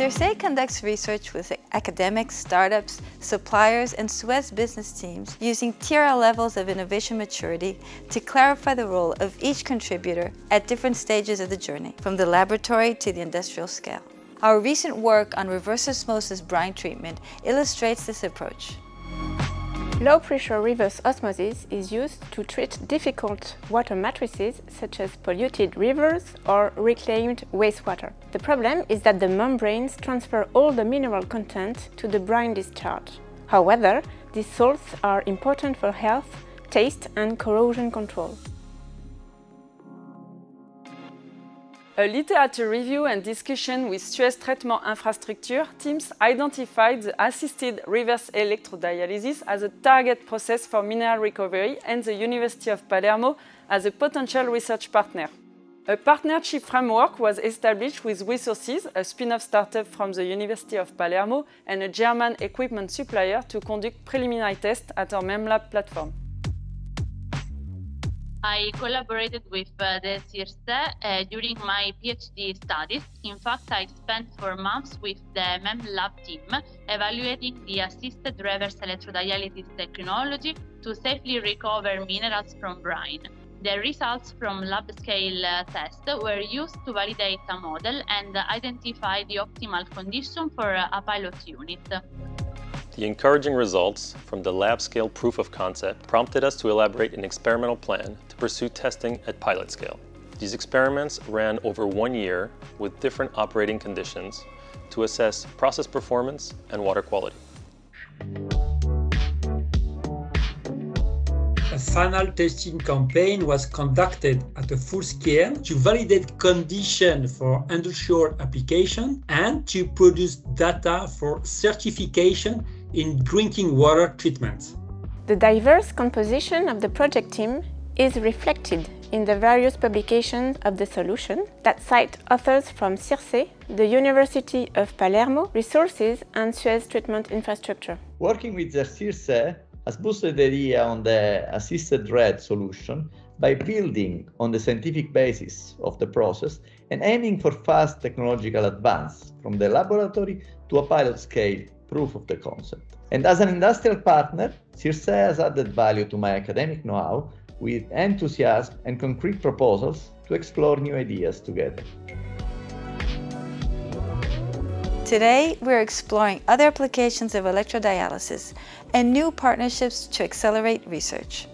CIRSEE conducts research with academics, startups, suppliers, and Suez business teams using TRL levels of innovation maturity to clarify the role of each contributor at different stages of the journey, from the laboratory to the industrial scale. Our recent work on reverse osmosis brine treatment illustrates this approach. Low-pressure reverse osmosis is used to treat difficult water matrices such as polluted rivers or reclaimed wastewater. The problem is that the membranes transfer all the mineral content to the brine discharge. However, these salts are important for health, taste and corrosion control. A literature review and discussion with Suez Treatment Infrastructure teams identified the assisted reverse electrodialysis as a target process for mineral recovery and the University of Palermo as a potential research partner. A partnership framework was established with ResourSEAs, a spin-off startup from the University of Palermo and a German equipment supplier to conduct preliminary tests at our MEMLab platform. I collaborated with uh, the CIRSEE uh, during my PhD studies. In fact, I spent four months with the MEM lab team evaluating the assisted reverse electrodialysis technology to safely recover minerals from brine. The results from lab-scale uh, tests were used to validate a model and identify the optimal condition for a pilot unit. The encouraging results from the lab-scale proof of concept prompted us to elaborate an experimental plan to pursue testing at pilot scale. These experiments ran over one year with different operating conditions to assess process performance and water quality. A final testing campaign was conducted at a full scale to validate conditions for industrial application and to produce data for certification in drinking water treatment. The diverse composition of the project team is reflected in the various publications of the solution that cite authors from CIRSEE, the University of Palermo, ResourSEAs and Suez Treatment Infrastructure. Working with the CIRSEE has boosted the idea on the assisted RED solution by building on the scientific basis of the process and aiming for fast technological advance from the laboratory to a pilot scale proof of the concept. And as an industrial partner, CIRSEE has added value to my academic know-how with enthusiasm and concrete proposals to explore new ideas together. Today, we're exploring other applications of electrodialysis and new partnerships to accelerate research.